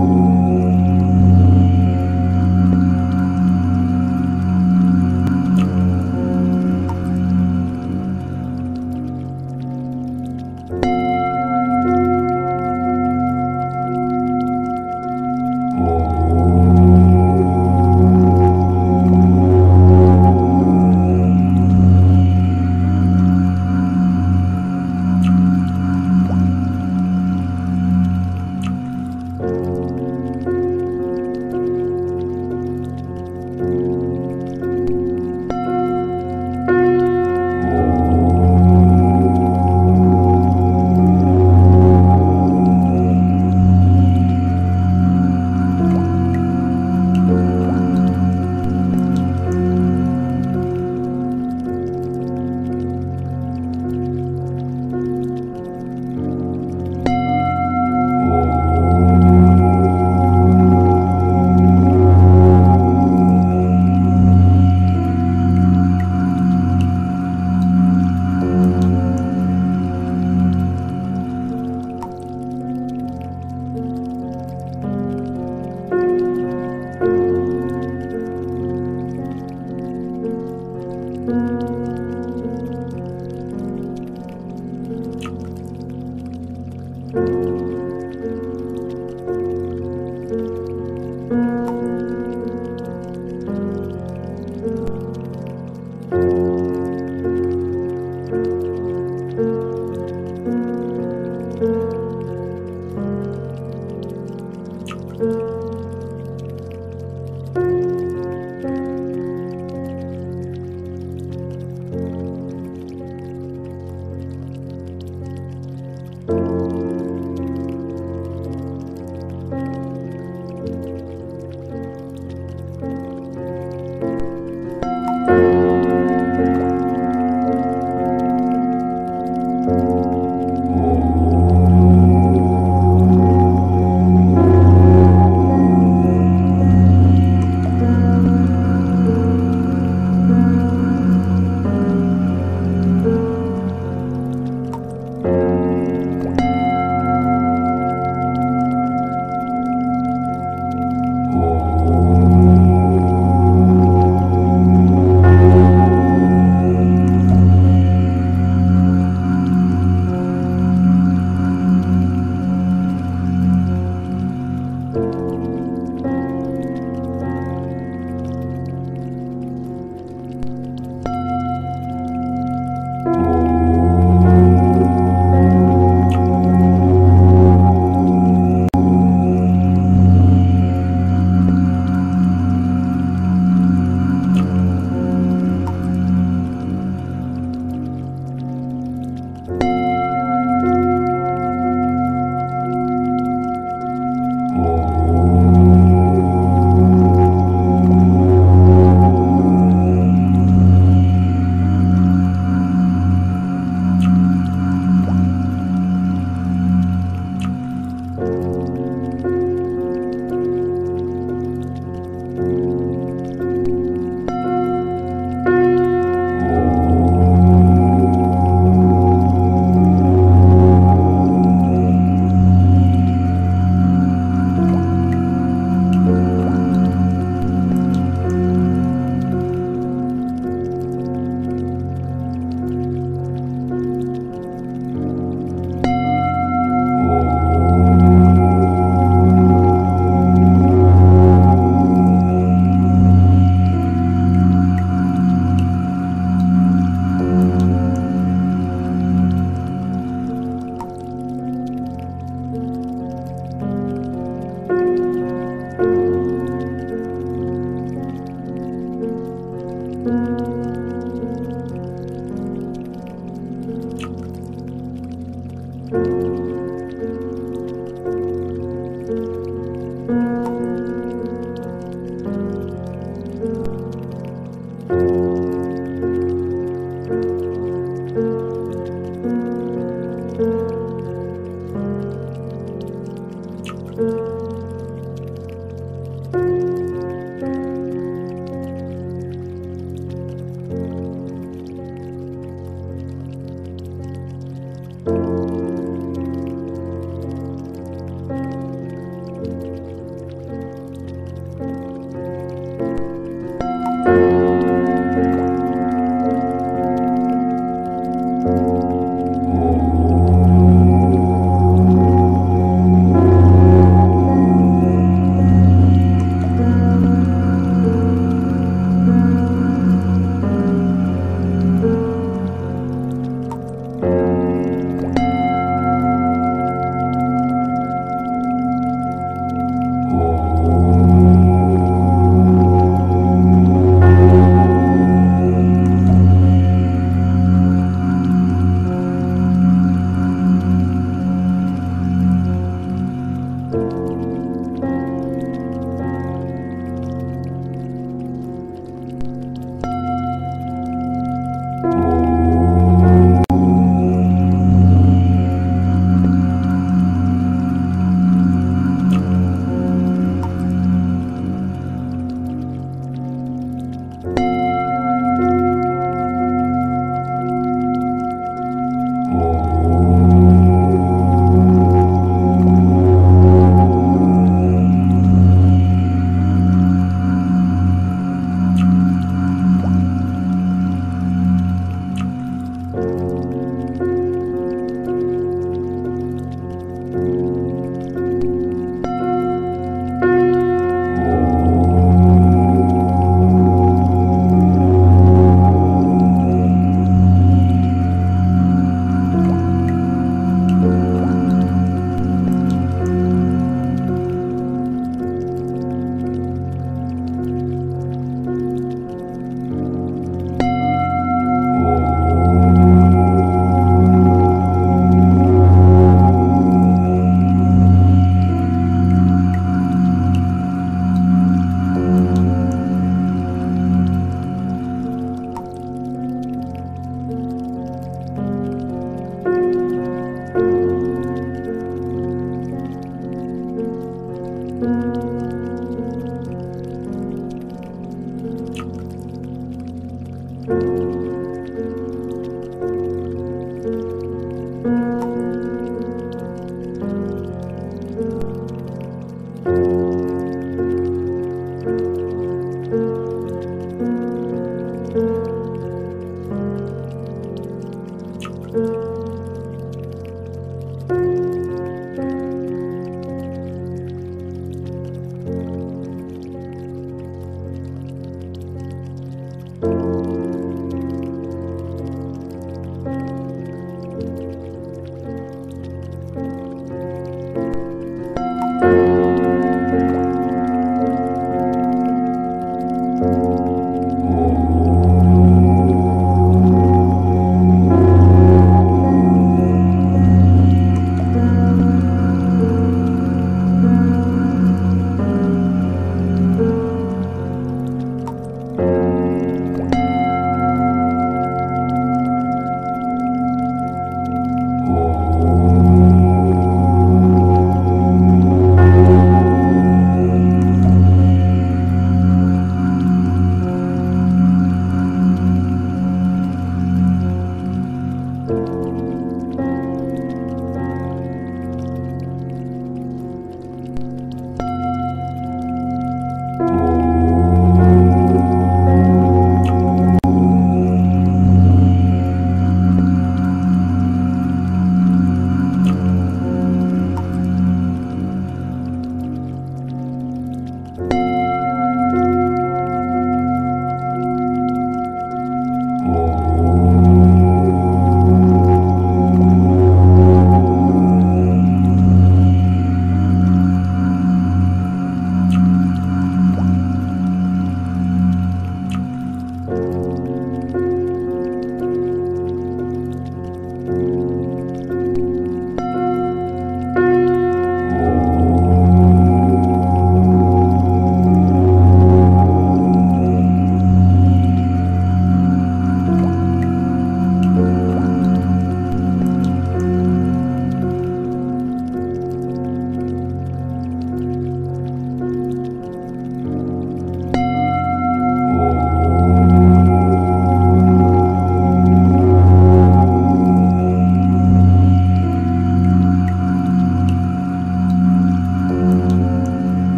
Om